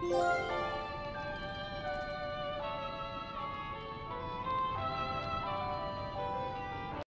Música